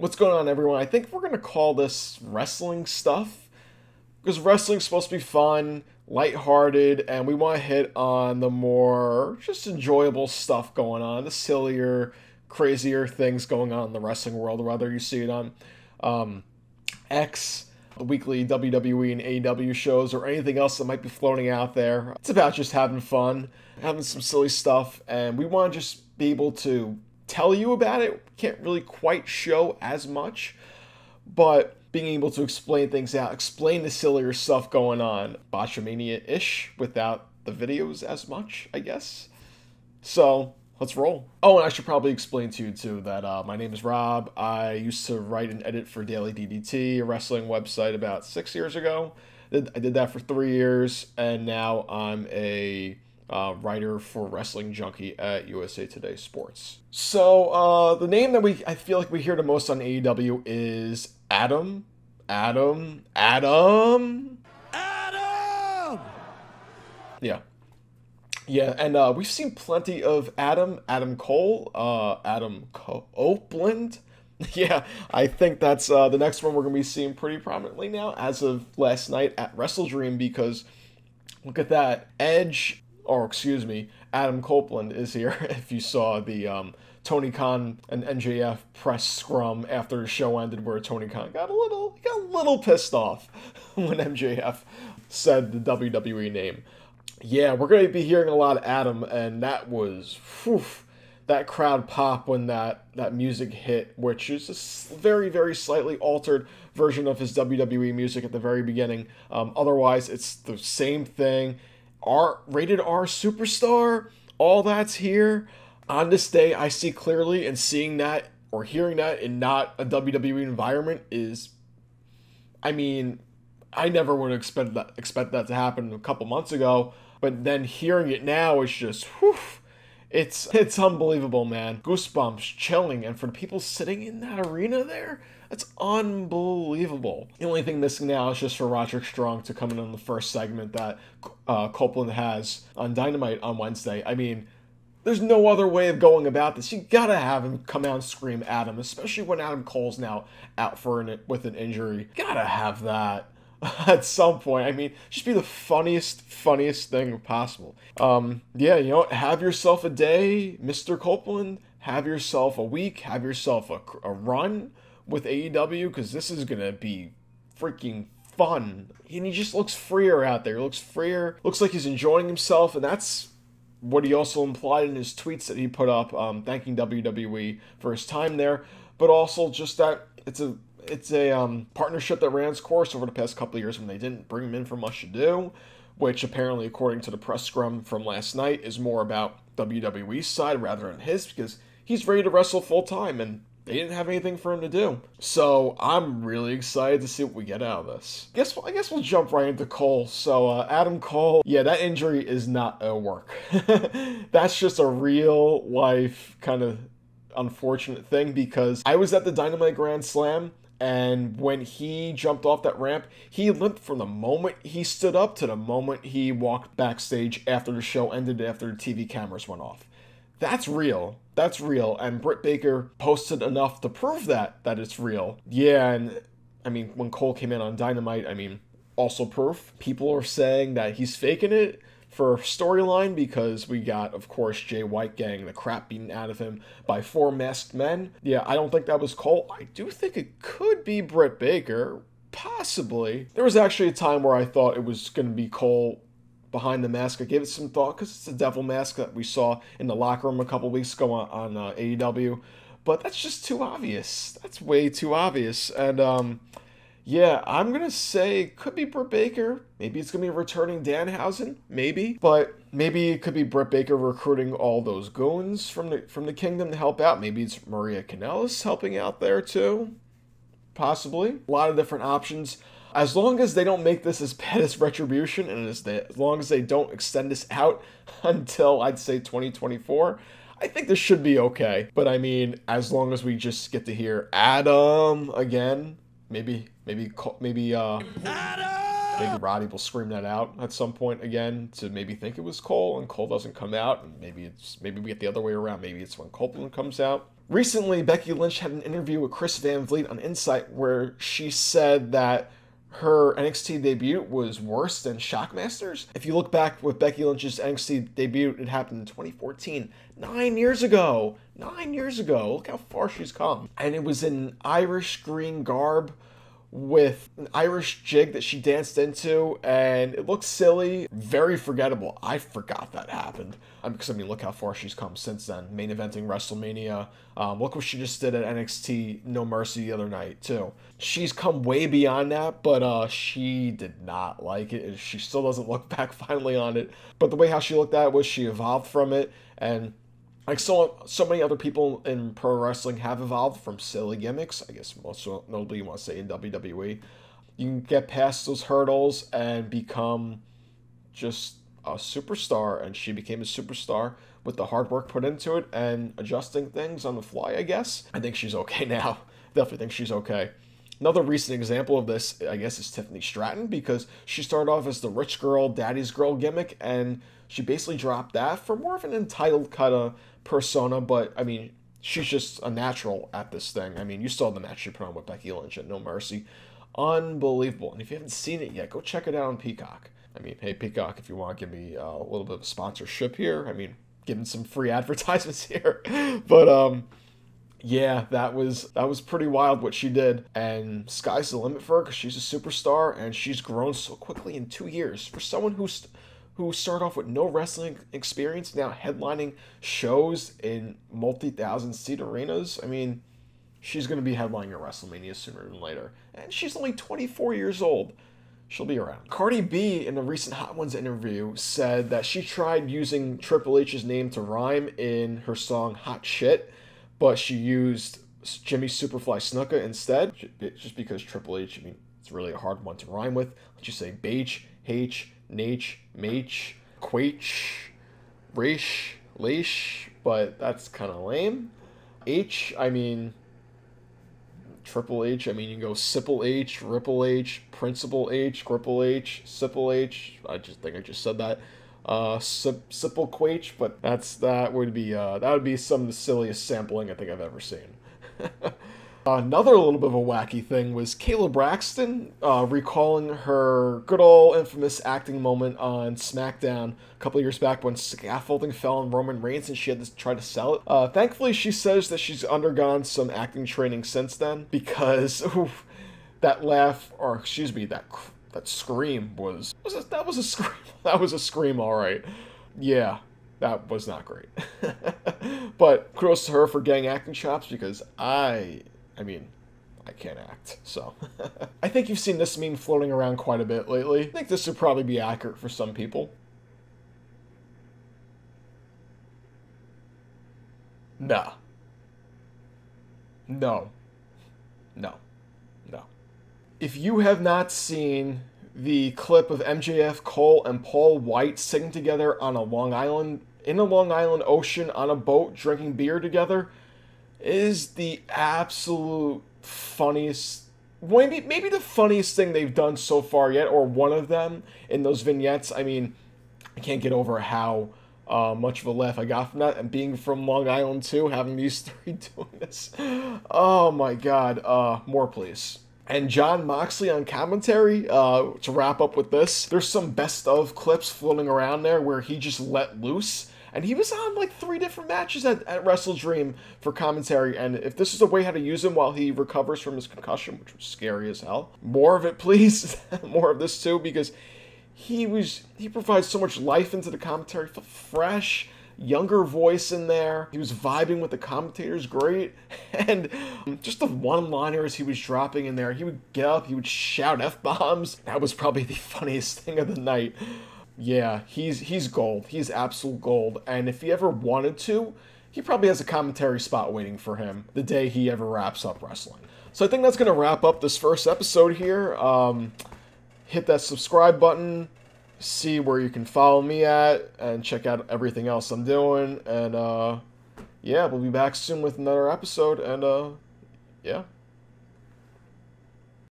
What's going on, everyone? I think we're going to call this wrestling stuff because wrestling's supposed to be fun, lighthearted, and we want to hit on the more just enjoyable stuff going on, the sillier, crazier things going on in the wrestling world, whether you see it on um, X, the weekly WWE and AEW shows, or anything else that might be floating out there. It's about just having fun, having some silly stuff, and we want to just be able to tell you about it. Can't really quite show as much, but being able to explain things out, explain the sillier stuff going on, Botchamania ish, without the videos as much, I guess. So let's roll. Oh, and I should probably explain to you too that uh, my name is Rob. I used to write and edit for Daily DDT, a wrestling website, about six years ago. I did that for three years, and now I'm a uh, writer for Wrestling Junkie at USA Today Sports. So uh, the name that we I feel like we hear the most on AEW is Adam, Adam, Adam, Adam. Yeah. Yeah, and uh, we've seen plenty of Adam, Adam Cole, uh, Adam Copeland. yeah, I think that's uh, the next one we're going to be seeing pretty prominently now as of last night at Wrestle Dream because look at that. Edge, or excuse me, Adam Copeland is here. if you saw the um, Tony Khan and MJF press scrum after the show ended, where Tony Khan got a little got a little pissed off when MJF said the WWE name. Yeah, we're going to be hearing a lot of Adam, and that was whew, that crowd pop when that that music hit, which is a very very slightly altered version of his WWE music at the very beginning. Um, otherwise, it's the same thing. R rated R superstar, all that's here on this day, I see clearly, and seeing that or hearing that in not a WWE environment is, I mean, I never would have expected that expect that to happen a couple months ago. But then hearing it now is just, whew, it's it's unbelievable, man. Goosebumps, chilling, and for the people sitting in that arena there, that's unbelievable. The only thing missing now is just for Roderick Strong to come in on the first segment that uh, Copeland has on Dynamite on Wednesday. I mean there's no other way of going about this. You gotta have him come out and scream Adam, especially when Adam Cole's now out for an with an injury. Gotta have that at some point. I mean, just be the funniest, funniest thing possible. Um, yeah, you know, have yourself a day, Mr. Copeland. Have yourself a week. Have yourself a, a run with AEW because this is gonna be freaking fun. And he just looks freer out there. He looks freer. Looks like he's enjoying himself, and that's what he also implied in his tweets that he put up, um, thanking WWE for his time there, but also just that it's a it's a um, partnership that ran its course over the past couple years when they didn't bring him in for much to do, which apparently, according to the press scrum from last night, is more about WWE's side rather than his because he's ready to wrestle full time and they didn't have anything for him to do. So I'm really excited to see what we get out of this. I guess I guess we'll jump right into Cole. So uh, Adam Cole, yeah, that injury is not a work. That's just a real life kind of unfortunate thing because I was at the Dynamite Grand Slam and when he jumped off that ramp, he limped from the moment he stood up to the moment he walked backstage after the show ended after the TV cameras went off. That's real. That's real. And Britt Baker posted enough to prove that that it's real. Yeah, and I mean when Cole came in on Dynamite, I mean also proof. People are saying that he's faking it for storyline because we got, of course, Jay White getting the crap beaten out of him by four masked men. Yeah, I don't think that was Cole. I do think it could be Britt Baker. Possibly. There was actually a time where I thought it was going to be Cole behind the mask. I gave it some thought because it's a devil mask that we saw in the locker room a couple weeks ago on, on uh, AEW. But that's just too obvious. That's way too obvious. And um, yeah, I'm gonna say could be Britt Baker. Maybe it's gonna be returning Danhausen. Maybe, but maybe it could be Britt Baker recruiting all those goons from the from the kingdom to help out. Maybe it's Maria Kanellis helping out there too. Possibly. A lot of different options. As long as they don't make this as bad as Retribution, and as, they, as long as they don't extend this out until I'd say 2024, I think this should be okay. But I mean, as long as we just get to hear Adam again, maybe, maybe, maybe, uh, maybe Roddy will scream that out at some point again to maybe think it was Cole, and Cole doesn't come out, and maybe it's maybe we get the other way around. Maybe it's when Copeland comes out. Recently, Becky Lynch had an interview with Chris Van Vliet on Insight where she said that her NXT debut was worse than Shockmasters. If you look back with Becky Lynch's NXT debut, it happened in 2014, nine years ago. Nine years ago. Look how far she's come. And it was in Irish green garb with an Irish jig that she danced into, and it looked silly, very forgettable. I forgot that happened. Um, because I mean, look how far she's come since then. Main eventing WrestleMania. Um, look what she just did at NXT No Mercy the other night too. She's come way beyond that, but uh, she did not like it. And she still doesn't look back finally on it. But the way how she looked at it was she evolved from it, and like so so many other people in pro wrestling have evolved from silly gimmicks. I guess most notably you want to say in WWE. You can get past those hurdles and become just a superstar, and she became a superstar with the hard work put into it and adjusting things on the fly. I guess I think she's okay now. Definitely think she's okay. Another recent example of this, I guess, is Tiffany Stratton because she started off as the rich girl, daddy's girl gimmick, and she basically dropped that for more of an entitled kind of persona, but I mean, she's just a natural at this thing. I mean, you saw the match she put on with Becky Lynch at No Mercy. Unbelievable. And if you haven't seen it yet, go check it out on Peacock. I mean, hey, Peacock, if you want to give me uh, a little bit of sponsorship here, I mean, giving some free advertisements here. but, um, yeah, that was that was pretty wild what she did, and sky's the limit for her because she's a superstar and she's grown so quickly in two years. For someone who's who started off with no wrestling experience, now headlining shows in multi thousand seat arenas. I mean, she's going to be headlining at WrestleMania sooner than later. And she's only 24 years old. She'll be around. Cardi B, in a recent Hot Ones interview, said that she tried using Triple H's name to rhyme in her song Hot Shit, but she used Jimmy Superfly Snuka instead, just because Triple H, I mean, it's really a hard one to rhyme with. Let's just say Beach, H, Nate, Mach, Quach, Raish, Leish, but that's kind of lame. H, I mean, Triple H, I mean, you can go Sipple H, Ripple H, Principal H, Gripple H, Sipple H. I just think I just said that. Uh, Sipple Quach, but that's that would be uh, that would be some of the silliest sampling I think I've ever seen. Another little bit of a wacky thing was Kayla Braxton uh, recalling her good old infamous acting moment on SmackDown a couple years back when scaffolding fell on Roman Reigns and she had to try to sell it. Uh, thankfully, she says that she's undergone some acting training since then because oof, that laugh, or excuse me, that that scream was, was a, that was a scream. That was a scream, all right. Yeah, that was not great. but kudos to her for getting acting chops because I I mean, I can't act, so. I think you've seen this meme floating around quite a bit lately. I think this would probably be accurate for some people. Nah. No. No. No. If you have not seen the clip of MJF, Cole, and Paul White sitting together on a Long Island, in a Long Island ocean on a boat drinking beer together, is the absolute funniest maybe maybe the funniest thing they've done so far yet or one of them in those vignettes. I mean i can't get over how uh, much of a laugh i got from that and being from long island too having these three doing this. Oh my god uh, more please and Jon Moxley on commentary uh, to wrap up with this. There's some best of clips floating around there where he just let loose and he was on like three different matches at, at Wrestle Dream for commentary. And if this is a way how to use him while he recovers from his concussion, which was scary as hell, more of it, please. more of this too, because he was he provides so much life into the commentary, fresh younger voice in there. He was vibing with the commentators great. And just the one liners he was dropping in there, he would get up, he would shout F bombs. That was probably the funniest thing of the night. Yeah, he's he's gold. He's absolute gold. And if he ever wanted to, he probably has a commentary spot waiting for him the day he ever wraps up wrestling. So I think that's gonna wrap up this first episode here. Um, hit that subscribe button, see where you can follow me at, and check out everything else I'm doing. And uh, yeah, we'll be back soon with another episode. And uh, yeah.